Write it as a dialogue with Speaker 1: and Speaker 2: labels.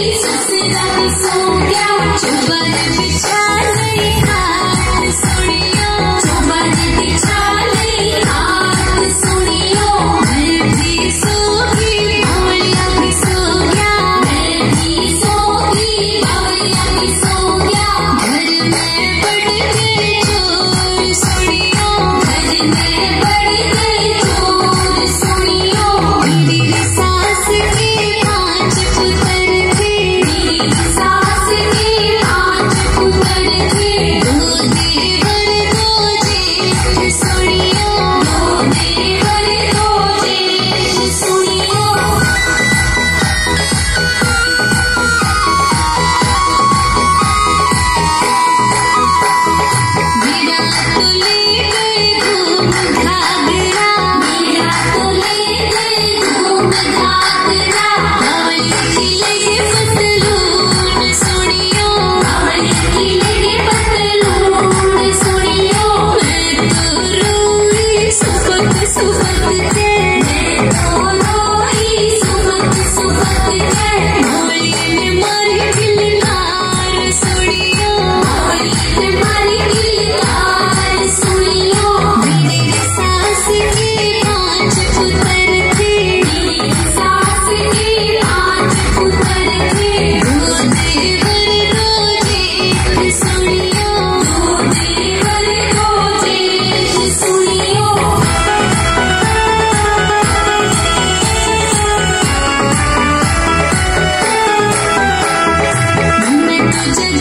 Speaker 1: It's just that I'm so young. Take